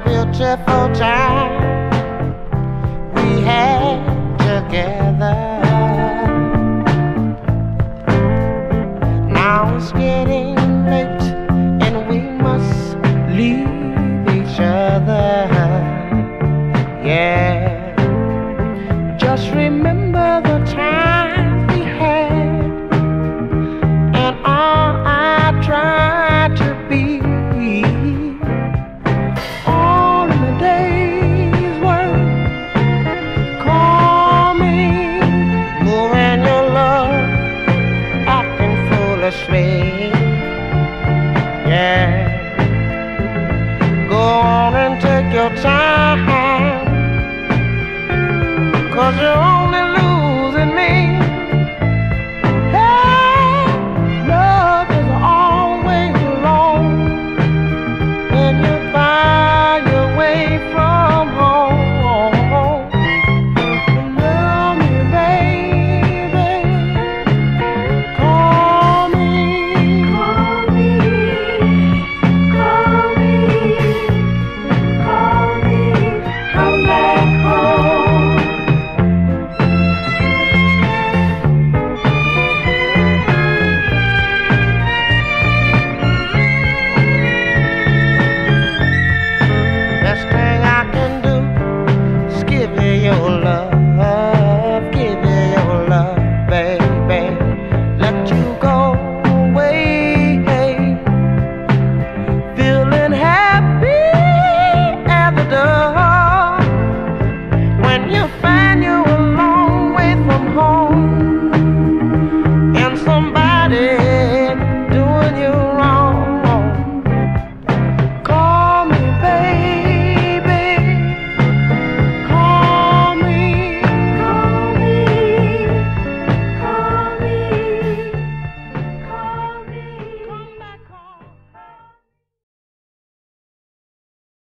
beautiful time we had together. Now it's getting late and we must leave each other. Yeah. Just remember the time Yeah. Go on and take your time. Cause you're you find your.